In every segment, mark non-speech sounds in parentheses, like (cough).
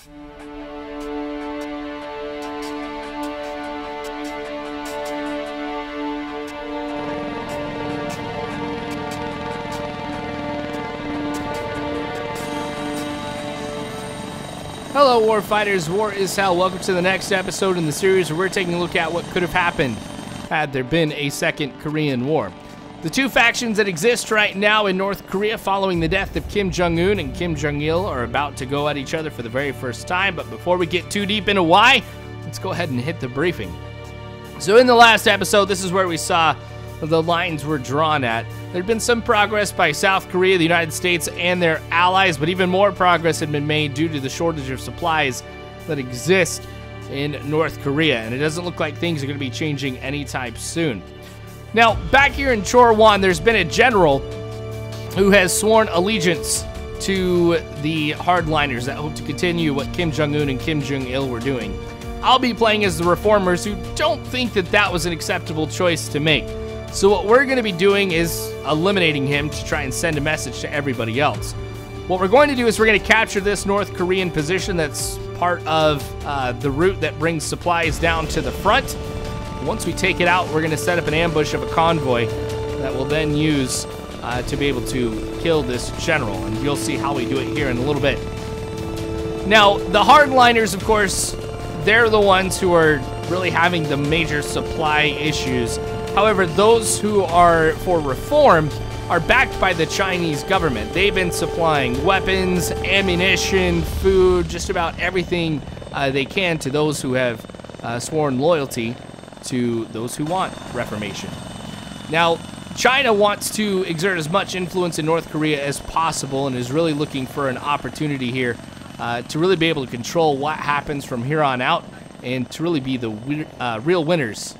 Hello, Warfighters. War is Hell. Welcome to the next episode in the series where we're taking a look at what could have happened had there been a second Korean War. The two factions that exist right now in North Korea following the death of Kim Jong un and Kim Jong il are about to go at each other for the very first time. But before we get too deep into why, let's go ahead and hit the briefing. So, in the last episode, this is where we saw the lines were drawn at. There'd been some progress by South Korea, the United States, and their allies, but even more progress had been made due to the shortage of supplies that exist in North Korea, and it doesn't look like things are going to be changing anytime soon. Now, back here in Cheorwon, there's been a general who has sworn allegiance to the hardliners that hope to continue what Kim Jong un and Kim Jong il were doing. I'll be playing as the reformers who don't think that that was an acceptable choice to make. So what we're going to be doing is eliminating him to try and send a message to everybody else. What we're going to do is we're going to capture this North Korean position that's part of uh, the route that brings supplies down to the front. Once we take it out, we're going to set up an ambush of a convoy that we'll then use uh, to be able to kill this general. And you'll see how we do it here in a little bit. Now, the hardliners, of course, they're the ones who are really having the major supply issues However, those who are for reform are backed by the Chinese government. They've been supplying weapons, ammunition, food, just about everything uh, they can to those who have uh, sworn loyalty to those who want reformation. Now, China wants to exert as much influence in North Korea as possible and is really looking for an opportunity here uh, to really be able to control what happens from here on out and to really be the uh, real winners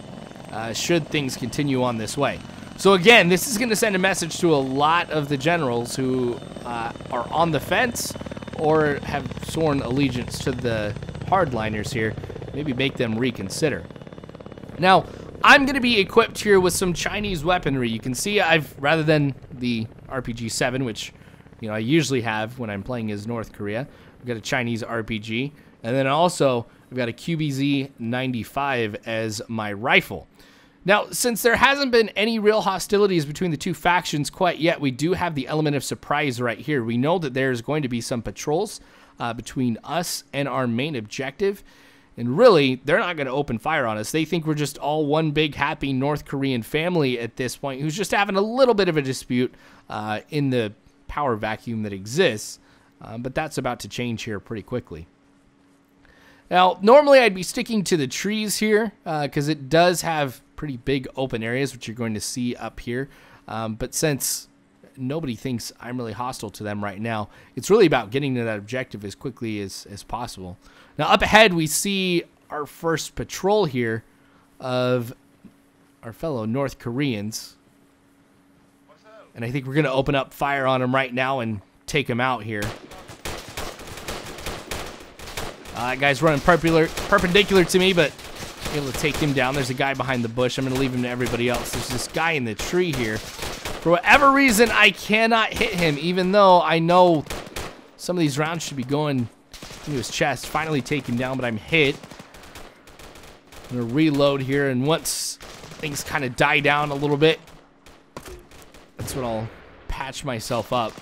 uh, should things continue on this way. So again, this is going to send a message to a lot of the generals who uh, are on the fence or have sworn allegiance to the hardliners here. Maybe make them reconsider. Now, I'm going to be equipped here with some Chinese weaponry. You can see I've, rather than the RPG-7, which, you know, I usually have when I'm playing as North Korea, I've got a Chinese RPG. And then also, I've got a QBZ-95 as my rifle. Now, since there hasn't been any real hostilities between the two factions quite yet, we do have the element of surprise right here. We know that there's going to be some patrols uh, between us and our main objective. And really, they're not going to open fire on us. They think we're just all one big happy North Korean family at this point who's just having a little bit of a dispute uh, in the power vacuum that exists. Uh, but that's about to change here pretty quickly. Now, normally I'd be sticking to the trees here because uh, it does have pretty big open areas, which you're going to see up here. Um, but since nobody thinks I'm really hostile to them right now, it's really about getting to that objective as quickly as, as possible. Now, up ahead, we see our first patrol here of our fellow North Koreans. And I think we're going to open up fire on them right now and take them out here. Uh, guy's running perpendicular, perpendicular to me, but able to take him down. There's a guy behind the bush. I'm going to leave him to everybody else. There's this guy in the tree here. For whatever reason, I cannot hit him, even though I know some of these rounds should be going into his chest. Finally take him down, but I'm hit. I'm to reload here, and once things kind of die down a little bit, that's when I'll patch myself up.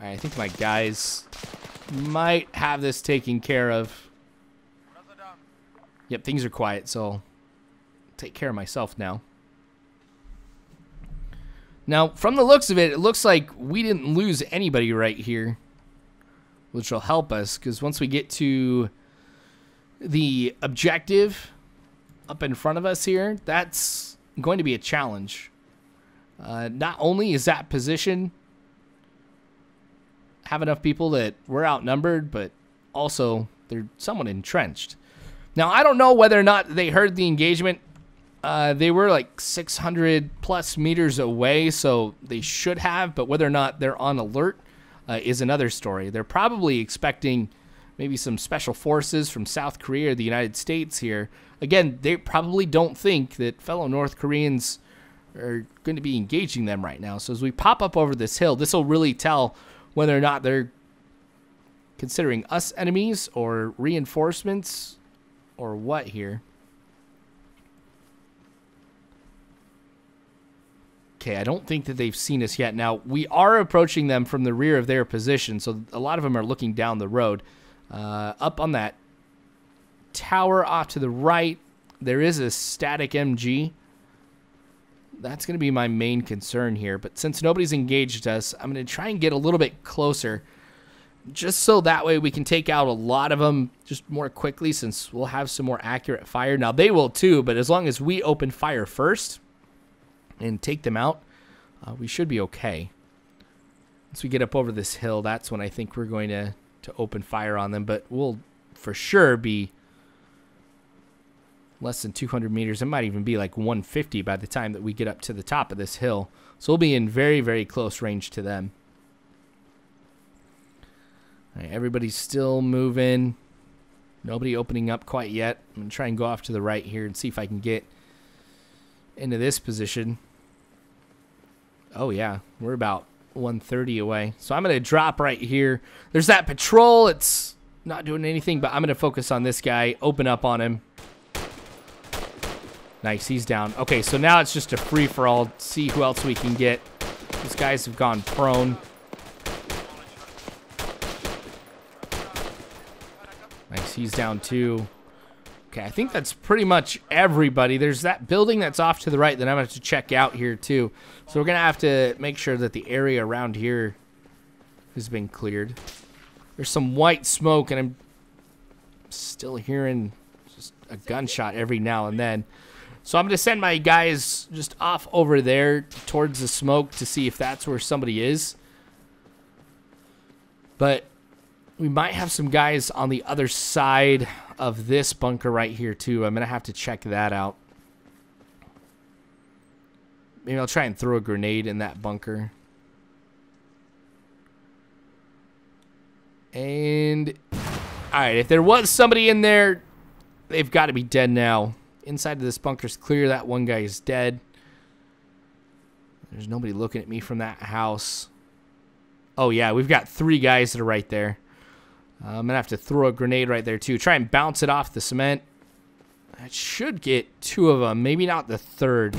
I think my guys might have this taken care of. Yep, things are quiet, so I'll take care of myself now. Now, from the looks of it, it looks like we didn't lose anybody right here, which will help us, because once we get to the objective up in front of us here, that's going to be a challenge. Uh, not only is that position have enough people that we're outnumbered, but also they're somewhat entrenched. Now, I don't know whether or not they heard the engagement. Uh, they were like 600 plus meters away, so they should have, but whether or not they're on alert uh, is another story. They're probably expecting maybe some special forces from South Korea or the United States here. Again, they probably don't think that fellow North Koreans are going to be engaging them right now. So as we pop up over this hill, this will really tell whether or not they're considering us enemies or reinforcements or what here? Okay, I don't think that they've seen us yet. Now, we are approaching them from the rear of their position, so a lot of them are looking down the road. Uh, up on that tower off to the right, there is a static MG. That's going to be my main concern here. But since nobody's engaged us, I'm going to try and get a little bit closer. Just so that way we can take out a lot of them just more quickly since we'll have some more accurate fire. Now, they will too, but as long as we open fire first and take them out, uh, we should be okay. Once we get up over this hill, that's when I think we're going to, to open fire on them. But we'll for sure be less than 200 meters. It might even be like 150 by the time that we get up to the top of this hill. So we'll be in very, very close range to them. everybody's still moving. Nobody opening up quite yet. I'm going to try and go off to the right here and see if I can get into this position. Oh, yeah. We're about 130 away. So I'm going to drop right here. There's that patrol. It's not doing anything, but I'm going to focus on this guy, open up on him. Nice, he's down. Okay, so now it's just a free-for-all. See who else we can get. These guys have gone prone. Nice, he's down too. Okay, I think that's pretty much everybody. There's that building that's off to the right that I'm going to check out here too. So we're going to have to make sure that the area around here has been cleared. There's some white smoke and I'm still hearing just a gunshot every now and then. So I'm going to send my guys just off over there towards the smoke to see if that's where somebody is. But we might have some guys on the other side of this bunker right here too. I'm going to have to check that out. Maybe I'll try and throw a grenade in that bunker. And, alright, if there was somebody in there, they've got to be dead now. Inside of this bunker's clear. That one guy is dead. There's nobody looking at me from that house. Oh, yeah, we've got three guys that are right there. Uh, I'm going to have to throw a grenade right there, too. Try and bounce it off the cement. That should get two of them. Maybe not the third.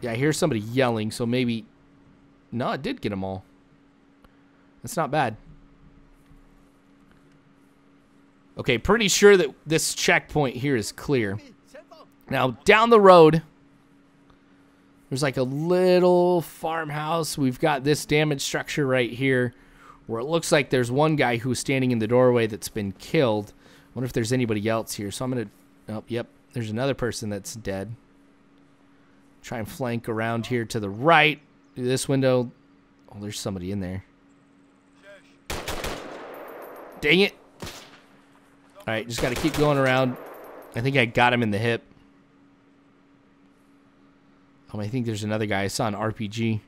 Yeah, I hear somebody yelling, so maybe... No, it did get them all. That's not bad. Okay, pretty sure that this checkpoint here is clear. Now, down the road, there's like a little farmhouse. We've got this damaged structure right here where it looks like there's one guy who's standing in the doorway that's been killed. I wonder if there's anybody else here. So I'm going to... Oh, yep. There's another person that's dead. Try and flank around here to the right. This window. Oh, there's somebody in there. Dang it. Alright, just gotta keep going around. I think I got him in the hip. Oh, I think there's another guy. I saw an RPG.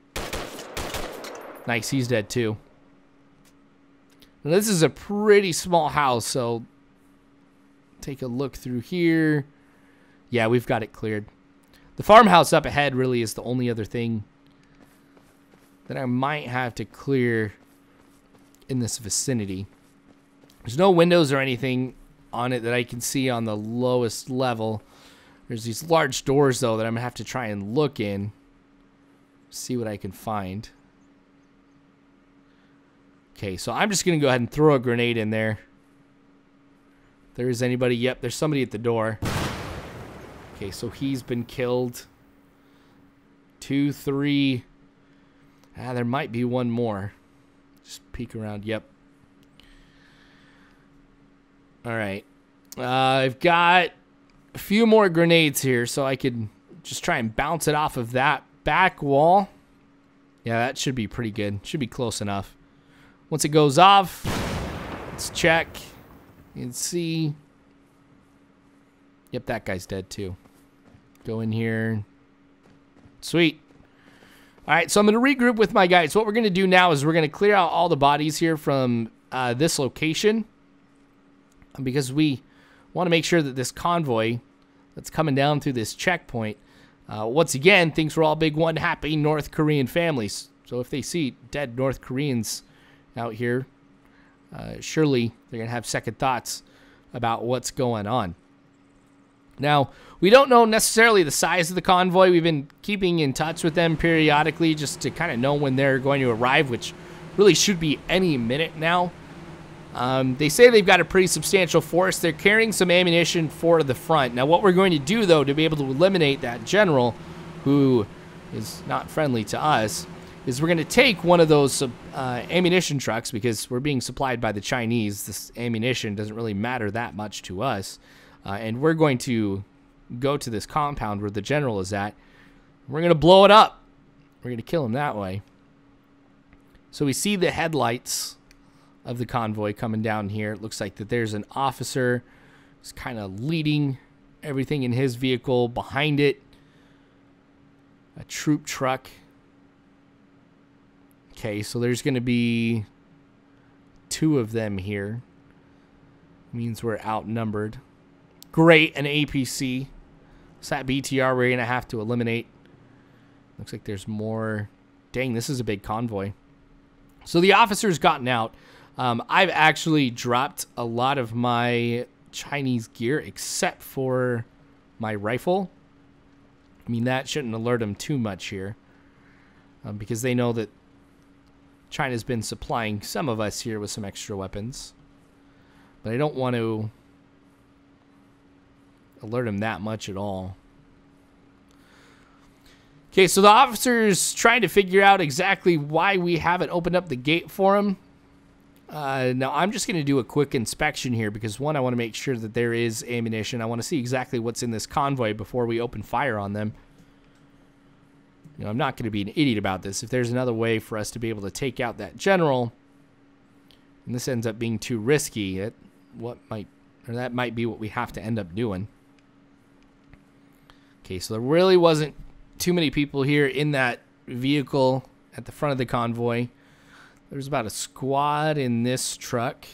Nice, he's dead too. Now, this is a pretty small house, so take a look through here. Yeah, we've got it cleared. The farmhouse up ahead really is the only other thing that I might have to clear in this vicinity. There's no windows or anything on it that I can see on the lowest level. There's these large doors, though, that I'm going to have to try and look in. See what I can find. Okay, so I'm just going to go ahead and throw a grenade in there. There is anybody. Yep, there's somebody at the door. Okay, so he's been killed. Two, three. Ah, there might be one more. Just peek around. Yep. All right. Uh, I've got a few more grenades here, so I could just try and bounce it off of that back wall. Yeah, that should be pretty good. Should be close enough. Once it goes off, let's check and see. Yep, that guy's dead too. Go in here. Sweet. All right, so I'm going to regroup with my guys. What we're going to do now is we're going to clear out all the bodies here from uh, this location because we want to make sure that this convoy that's coming down through this checkpoint, uh, once again, thinks we're all big one happy North Korean families. So if they see dead North Koreans out here, uh, surely they're going to have second thoughts about what's going on. Now, we don't know necessarily the size of the convoy. We've been keeping in touch with them periodically just to kind of know when they're going to arrive, which really should be any minute now. Um, they say they've got a pretty substantial force. They're carrying some ammunition for the front. Now, what we're going to do, though, to be able to eliminate that general who is not friendly to us, is we're going to take one of those uh, ammunition trucks because we're being supplied by the Chinese. This ammunition doesn't really matter that much to us. Uh, and we're going to go to this compound where the general is at. We're going to blow it up. We're going to kill him that way. So we see the headlights of the convoy coming down here. It looks like that there's an officer who's kind of leading everything in his vehicle behind it. A troop truck. Okay, so there's going to be two of them here. Means we're outnumbered. Great, an APC. It's that BTR we're going to have to eliminate. Looks like there's more. Dang, this is a big convoy. So the officer's gotten out. Um, I've actually dropped a lot of my Chinese gear except for my rifle. I mean, that shouldn't alert them too much here um, because they know that China's been supplying some of us here with some extra weapons. But I don't want to alert him that much at all. Okay, so the officer's trying to figure out exactly why we haven't opened up the gate for him. Uh, now, I'm just going to do a quick inspection here because, one, I want to make sure that there is ammunition. I want to see exactly what's in this convoy before we open fire on them. You know, I'm not going to be an idiot about this. If there's another way for us to be able to take out that general, and this ends up being too risky, it what might or that might be what we have to end up doing. Okay, so there really wasn't too many people here in that vehicle at the front of the convoy. There's about a squad in this truck.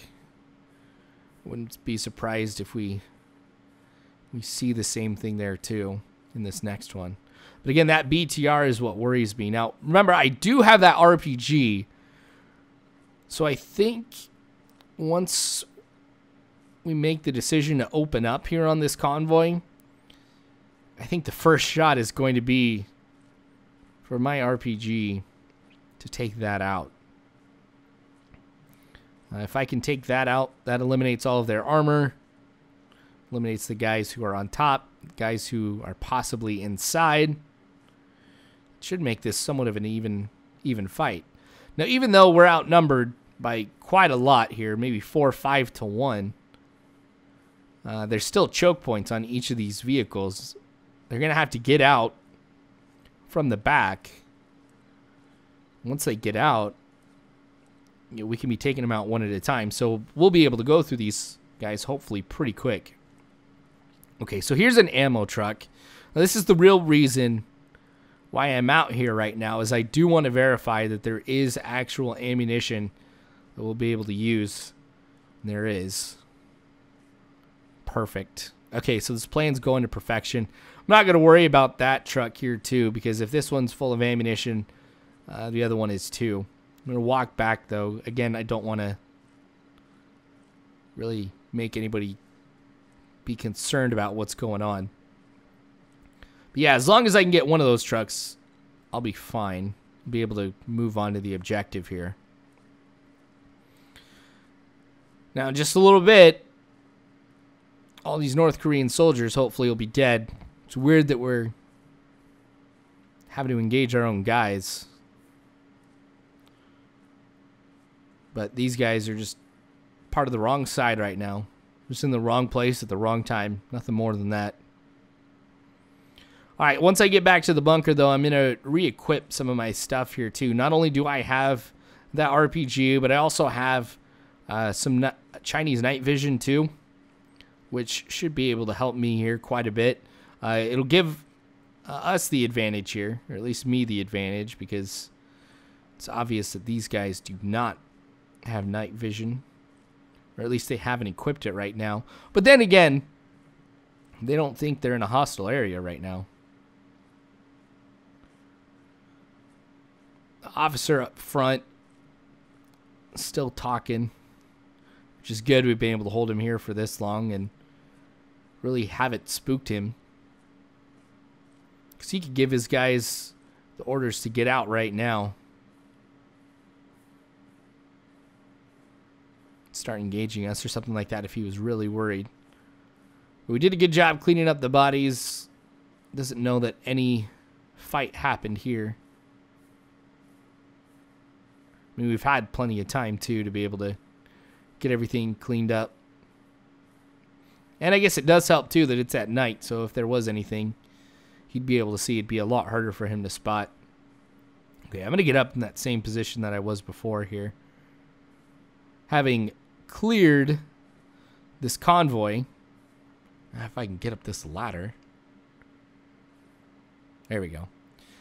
Wouldn't be surprised if we we see the same thing there too in this next one. But again, that BTR is what worries me. Now, remember, I do have that RPG. So I think once we make the decision to open up here on this convoy, I think the first shot is going to be for my RPG to take that out. Uh, if I can take that out, that eliminates all of their armor, eliminates the guys who are on top, guys who are possibly inside. Should make this somewhat of an even even fight. Now, even though we're outnumbered by quite a lot here, maybe four or five to one, uh, there's still choke points on each of these vehicles. They're going to have to get out from the back. Once they get out, you know, we can be taking them out one at a time. So we'll be able to go through these guys hopefully pretty quick. Okay, so here's an ammo truck. Now, this is the real reason why I'm out here right now is I do want to verify that there is actual ammunition that we'll be able to use. And there is. Perfect. Okay, so this plan's going to perfection. I'm not going to worry about that truck here too because if this one's full of ammunition, uh, the other one is too. I'm going to walk back though. Again, I don't want to really make anybody be concerned about what's going on. But yeah, as long as I can get one of those trucks, I'll be fine. Be able to move on to the objective here. Now, just a little bit, all these North Korean soldiers hopefully will be dead. It's weird that we're having to engage our own guys. But these guys are just part of the wrong side right now. Just in the wrong place at the wrong time. Nothing more than that. All right, once I get back to the bunker, though, I'm going to re-equip some of my stuff here, too. Not only do I have that RPG, but I also have uh, some Chinese night vision, too which should be able to help me here quite a bit. Uh, it'll give uh, us the advantage here, or at least me the advantage, because it's obvious that these guys do not have night vision, or at least they haven't equipped it right now. But then again, they don't think they're in a hostile area right now. The officer up front still talking. which is good. We've been able to hold him here for this long and really haven't spooked him. Because he could give his guys the orders to get out right now. Start engaging us or something like that if he was really worried. But we did a good job cleaning up the bodies. Doesn't know that any fight happened here. I mean, we've had plenty of time, too, to be able to get everything cleaned up. And I guess it does help, too, that it's at night. So if there was anything, he'd be able to see. It'd be a lot harder for him to spot. Okay, I'm going to get up in that same position that I was before here. Having cleared this convoy. If I can get up this ladder. There we go.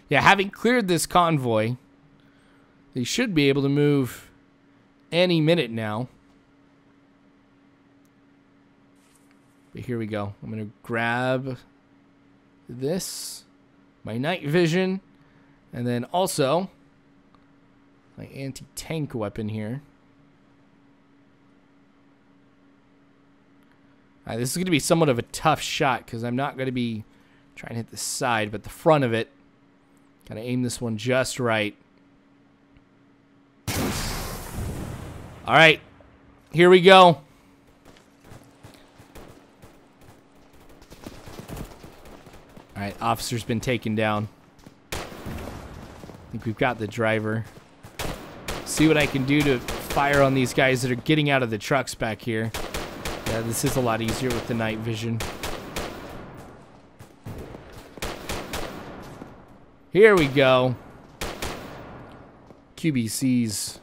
Yeah, having cleared this convoy, they should be able to move any minute now. But here we go. I'm going to grab this, my night vision, and then also my anti-tank weapon here. Right, this is going to be somewhat of a tough shot because I'm not going to be trying to hit the side, but the front of it. Got to aim this one just right. All right, here we go. All right, officer's been taken down. I think we've got the driver. See what I can do to fire on these guys that are getting out of the trucks back here. Yeah, this is a lot easier with the night vision. Here we go. QBZ's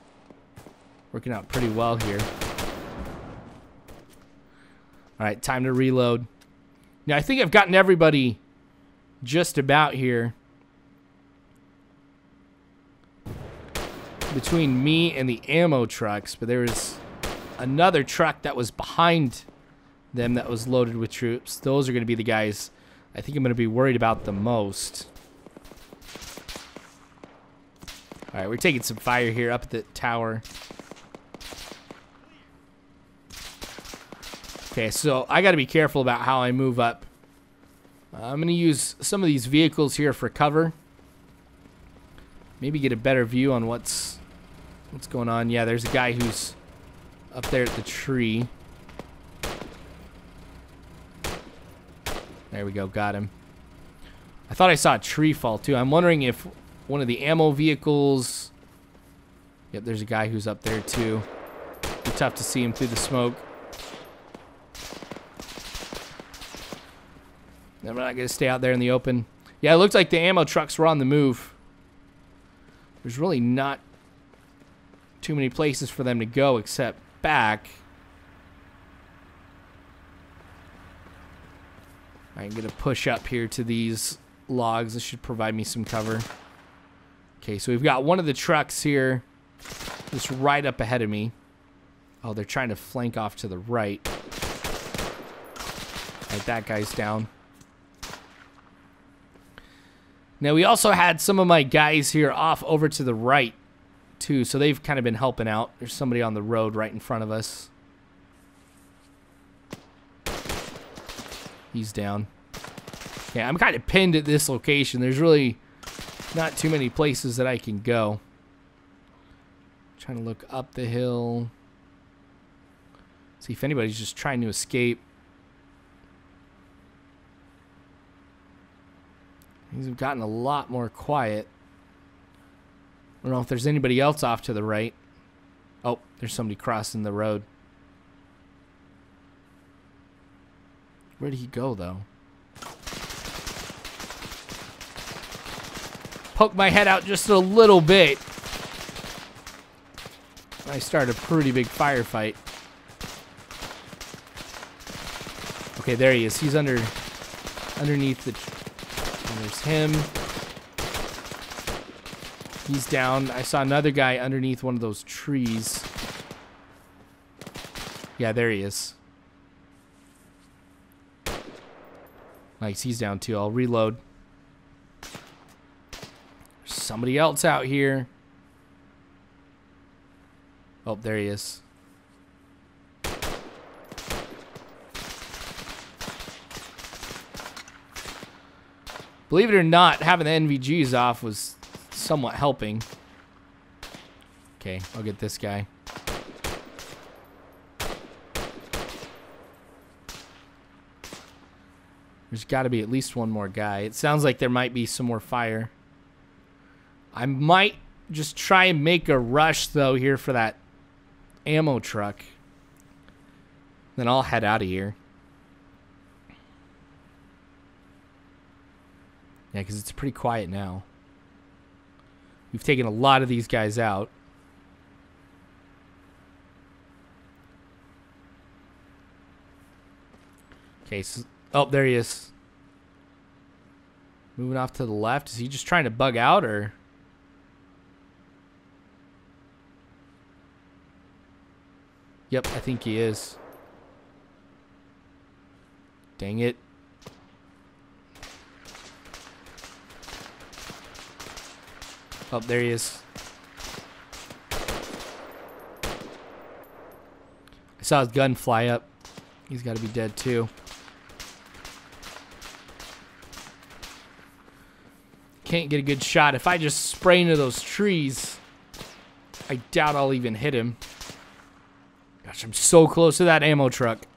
working out pretty well here. All right, time to reload. Now, I think I've gotten everybody just about here. Between me and the ammo trucks, but there was another truck that was behind them that was loaded with troops. Those are going to be the guys I think I'm going to be worried about the most. All right, we're taking some fire here up at the tower. Okay, so I got to be careful about how I move up. I'm going to use some of these vehicles here for cover. Maybe get a better view on what's what's going on. Yeah, there's a guy who's up there at the tree. There we go, got him. I thought I saw a tree fall too. I'm wondering if one of the ammo vehicles... Yep, there's a guy who's up there too. Be tough to see him through the smoke. I'm not going to stay out there in the open. Yeah, it looked like the ammo trucks were on the move. There's really not too many places for them to go except back. I'm going to push up here to these logs. This should provide me some cover. Okay, so we've got one of the trucks here just right up ahead of me. Oh, they're trying to flank off to the right. Right, that guy's down. Now, we also had some of my guys here off over to the right, too. So they've kind of been helping out. There's somebody on the road right in front of us. He's down. Yeah, I'm kind of pinned at this location. There's really not too many places that I can go. Trying to look up the hill. See if anybody's just trying to escape. Have gotten a lot more quiet. I don't know if there's anybody else off to the right. Oh, there's somebody crossing the road. Where did he go, though? Poke my head out just a little bit. I start a pretty big firefight. Okay, there he is. He's under underneath the there's him. He's down. I saw another guy underneath one of those trees. Yeah, there he is. Nice, he's down too. I'll reload. Somebody else out here. Oh, there he is. Believe it or not, having the NVGs off was somewhat helping. Okay, I'll get this guy. There's got to be at least one more guy. It sounds like there might be some more fire. I might just try and make a rush, though, here for that ammo truck. Then I'll head out of here. Yeah, because it's pretty quiet now. We've taken a lot of these guys out. Okay, so, oh, there he is. Moving off to the left. Is he just trying to bug out or? Yep, I think he is. Dang it. Oh, there he is. I saw his gun fly up. He's got to be dead too. Can't get a good shot. If I just spray into those trees, I doubt I'll even hit him. Gosh, I'm so close to that ammo truck.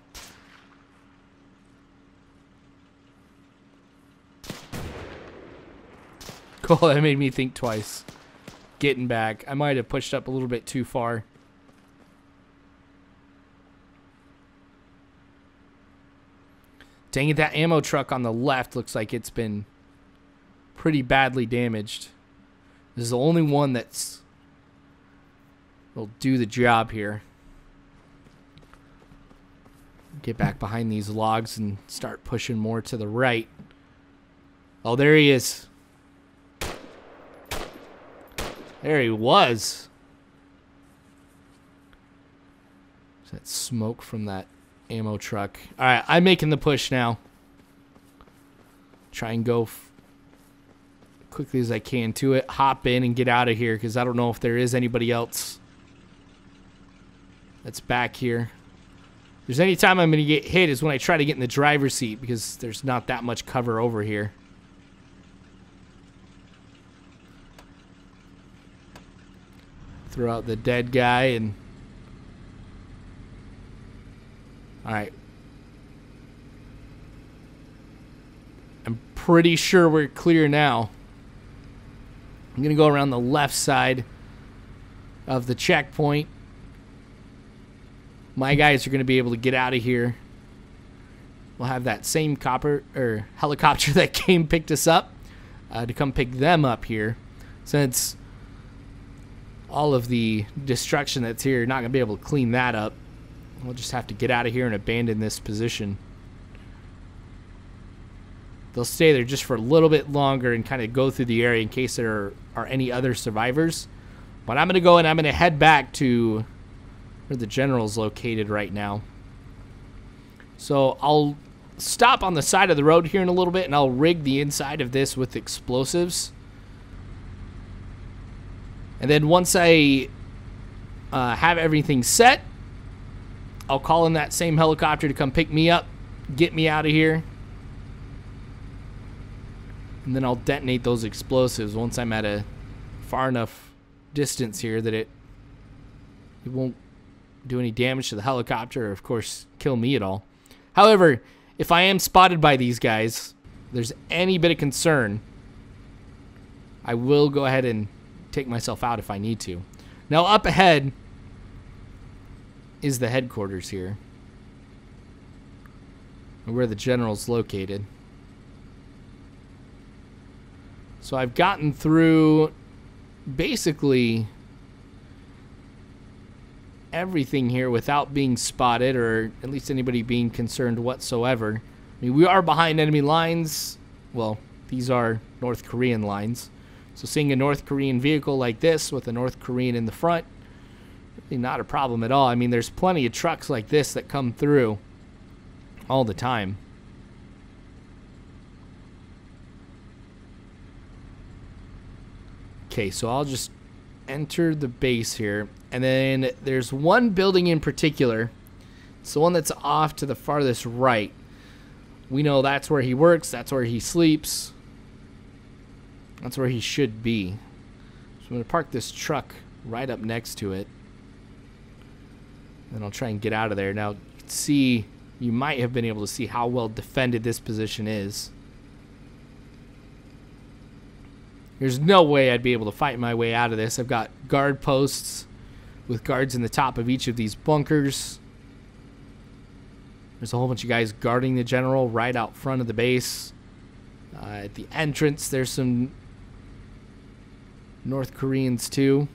Cool, (laughs) that made me think twice. Getting back. I might have pushed up a little bit too far. Dang it, that ammo truck on the left looks like it's been pretty badly damaged. This is the only one that's will do the job here. Get back behind these logs and start pushing more to the right. Oh, there he is. There he was. Is that smoke from that ammo truck? All right, I'm making the push now. Try and go quickly as I can to it. Hop in and get out of here because I don't know if there is anybody else that's back here. There's any time I'm going to get hit is when I try to get in the driver's seat because there's not that much cover over here. Throw out the dead guy and... Alright. I'm pretty sure we're clear now. I'm to go around the left side of the checkpoint. My guys are to be able to get out of here. We'll have that same copper or helicopter (laughs) that came picked us up uh, to come pick them up here. Since all of the destruction that's here, not going to be able to clean that up. We'll just have to get out of here and abandon this position. They'll stay there just for a little bit longer and kind of go through the area in case there are, are any other survivors. But I'm going to go and I'm going to head back to where the general's located right now. So I'll stop on the side of the road here in a little bit and I'll rig the inside of this with explosives. And then once I uh, have everything set, I'll call in that same helicopter to come pick me up, get me out of here. And then I'll detonate those explosives once I'm at a far enough distance here that it it won't do any damage to the helicopter or of course kill me at all. However, if I am spotted by these guys, there's any bit of concern, I will go ahead and take myself out if I need to. Now up ahead is the headquarters here. Where the general's located. So I've gotten through basically everything here without being spotted or at least anybody being concerned whatsoever. I mean, we are behind enemy lines. Well, these are North Korean lines. So seeing a North Korean vehicle like this with a North Korean in the front, really not a problem at all. I mean, there's plenty of trucks like this that come through all the time. Okay, so I'll just enter the base here. And then there's one building in particular. It's the one that's off to the farthest right. We know that's where he works. That's where he sleeps. That's where he should be. So I'm going to park this truck right up next to it. And I'll try and get out of there. Now, you see, you might have been able to see how well defended this position is. There's no way I'd be able to fight my way out of this. I've got guard posts with guards in the top of each of these bunkers. There's a whole bunch of guys guarding the general right out front of the base. Uh, at the entrance, there's some North Koreans too.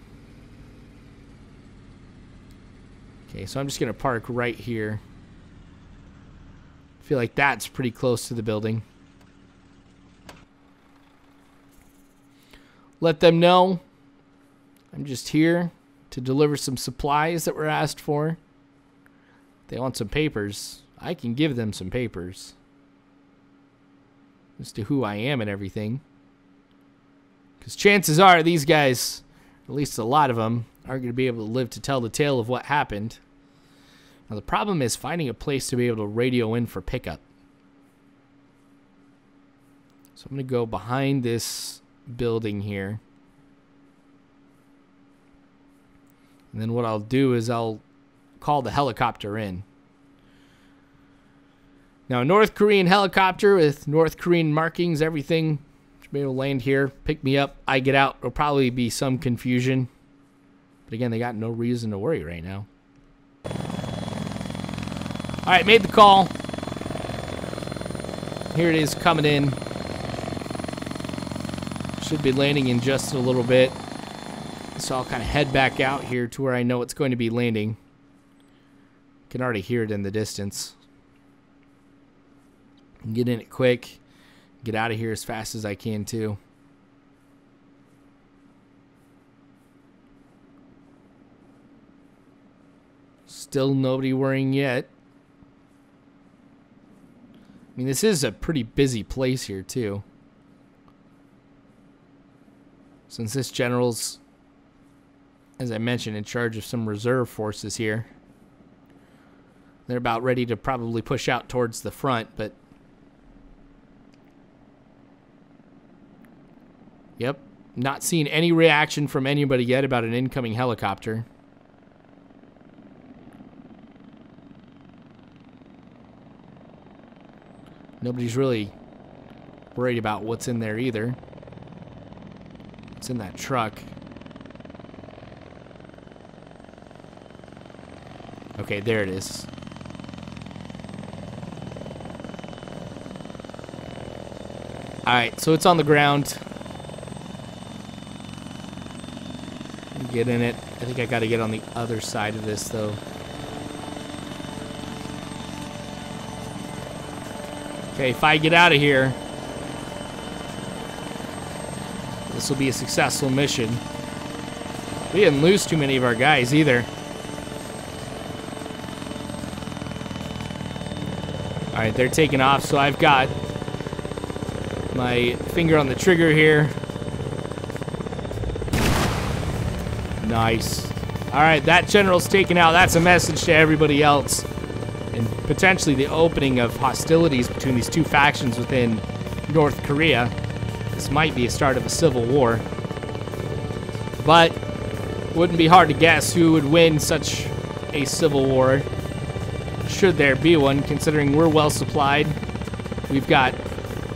Okay, so I'm just going to park right here. I feel like that's pretty close to the building. Let them know I'm just here to deliver some supplies that were asked for. They want some papers. I can give them some papers as to who I am and everything. Because chances are these guys, at least a lot of them, aren't going to be able to live to tell the tale of what happened. Now, the problem is finding a place to be able to radio in for pickup. So I'm going to go behind this building here. And then what I'll do is I'll call the helicopter in. Now, a North Korean helicopter with North Korean markings, everything should be able to land here, pick me up. I get out. There'll probably be some confusion. But again, they got no reason to worry right now. All right, made the call. Here it is coming in. Should be landing in just a little bit. So I'll kind of head back out here to where I know it's going to be landing. Can already hear it in the distance. Get in it quick. Get out of here as fast as I can too. Still nobody worrying yet. I mean, this is a pretty busy place here too. Since this general's, as I mentioned, in charge of some reserve forces here. They're about ready to probably push out towards the front, but Yep. Not seen any reaction from anybody yet about an incoming helicopter. Nobody's really worried about what's in there either. What's in that truck? Okay, there it is. Alright, so it's on the ground. Get in it. I think I gotta get on the other side of this, though. Okay, if I get out of here, this will be a successful mission. We didn't lose too many of our guys either. Alright, they're taking off, so I've got my finger on the trigger here. Nice. All right, that general's taken out. That's a message to everybody else. And potentially the opening of hostilities between these two factions within North Korea. This might be a start of a civil war. But wouldn't be hard to guess who would win such a civil war should there be one, considering we're well supplied. We've got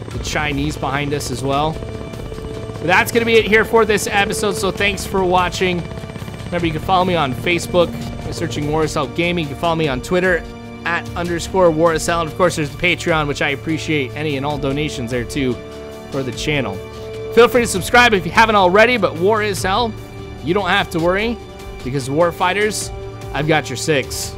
the Chinese behind us as well. But that's going to be it here for this episode, so thanks for watching. Remember, you can follow me on Facebook by searching War Is Hell Gaming. You can follow me on Twitter at underscore War warishell. And of course, there's the Patreon, which I appreciate any and all donations there too for the channel. Feel free to subscribe if you haven't already, but war is hell. You don't have to worry because war fighters, I've got your six.